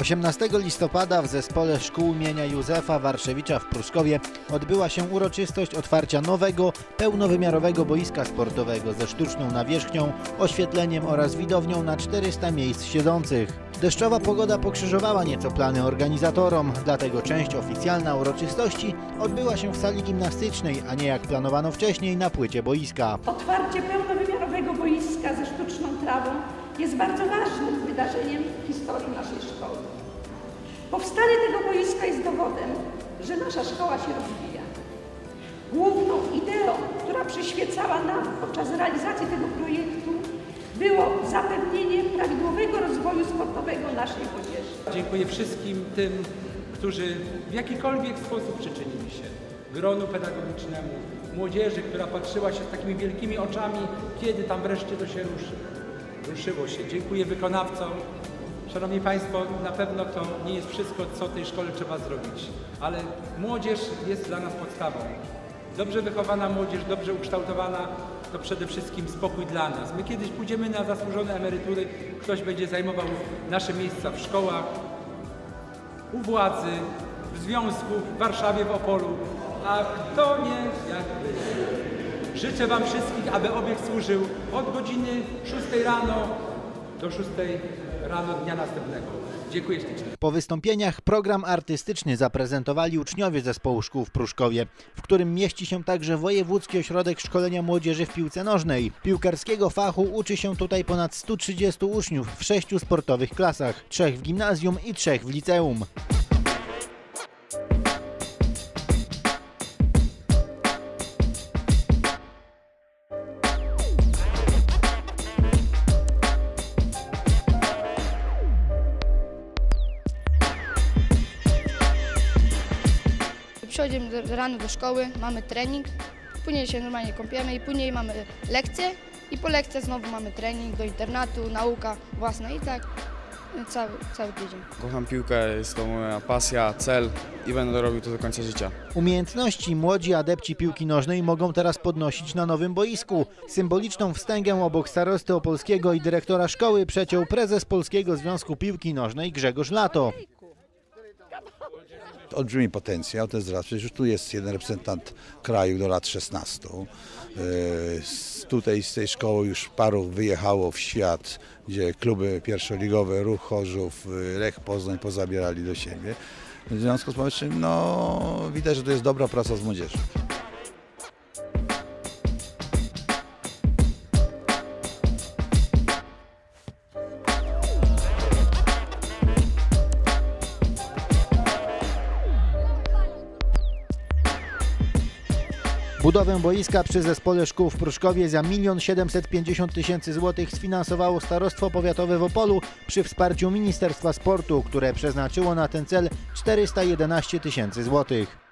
18 listopada w zespole szkół imienia Józefa Warszewicza w Pruszkowie odbyła się uroczystość otwarcia nowego, pełnowymiarowego boiska sportowego ze sztuczną nawierzchnią, oświetleniem oraz widownią na 400 miejsc siedzących. Deszczowa pogoda pokrzyżowała nieco plany organizatorom, dlatego część oficjalna uroczystości odbyła się w sali gimnastycznej, a nie jak planowano wcześniej na płycie boiska. Otwarcie pełnowymiarowego boiska ze sztuczną trawą jest bardzo ważnym wydarzeniem w historii naszej szkoły. Powstanie tego boiska jest dowodem, że nasza szkoła się rozwija. Główną ideą, która przyświecała nam podczas realizacji tego projektu, było zapewnienie prawidłowego rozwoju sportowego naszej młodzieży. Dziękuję wszystkim tym, którzy w jakikolwiek sposób przyczynili się gronu pedagogicznemu, młodzieży, która patrzyła się z takimi wielkimi oczami, kiedy tam wreszcie to się ruszy. Ruszyło się. Dziękuję wykonawcom. Szanowni Państwo, na pewno to nie jest wszystko, co tej szkole trzeba zrobić, ale młodzież jest dla nas podstawą. Dobrze wychowana młodzież, dobrze ukształtowana, to przede wszystkim spokój dla nas. My kiedyś pójdziemy na zasłużone emerytury, ktoś będzie zajmował nasze miejsca w szkołach, u władzy, w związku, w Warszawie, w Opolu, a kto nie, jak wy. Życzę Wam wszystkich, aby obiekt służył od godziny 6 rano do 6 rano dnia następnego. Dziękuję ślicznie. Po wystąpieniach program artystyczny zaprezentowali uczniowie zespołu szkół w Pruszkowie, w którym mieści się także Wojewódzki Ośrodek Szkolenia Młodzieży w Piłce Nożnej. Piłkarskiego fachu uczy się tutaj ponad 130 uczniów w sześciu sportowych klasach, trzech w gimnazjum i trzech w liceum. Przychodzimy do- rano do szkoły, mamy trening, później się normalnie kąpiemy i później mamy lekcje i po lekcjach znowu mamy trening do internatu, nauka własna i tak y, cały, cały tydzień. Kocham piłkę, jest to moja pasja, cel i będę robił to do końca życia. Umiejętności młodzi adepci piłki nożnej mogą teraz podnosić na nowym boisku. Symboliczną wstęgę obok starosty opolskiego i dyrektora szkoły przeciął prezes Polskiego Związku Piłki Nożnej Grzegorz Lato. Olbrzymi potencjał, to jest raz. Przecież tu jest jeden reprezentant kraju do lat 16. Yy, Tutaj z tej szkoły już paru wyjechało w świat, gdzie kluby pierwszoligowe, Ruch Chorzów, yy, Lech Poznań pozabierali do siebie. W związku z powyższym, no, widać, że to jest dobra praca z młodzieżą. Budowę boiska przy zespole szkół w Pruszkowie za 1 750 tysięcy złotych sfinansowało Starostwo Powiatowe w Opolu przy wsparciu Ministerstwa Sportu, które przeznaczyło na ten cel 411 tysięcy złotych.